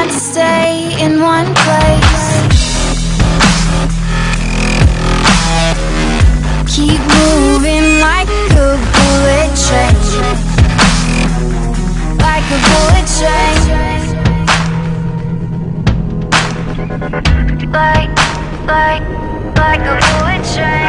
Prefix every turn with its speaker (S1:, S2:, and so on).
S1: Can't stay in one place. Keep moving like a bullet train. Like a bullet train. Like, like, like a bullet train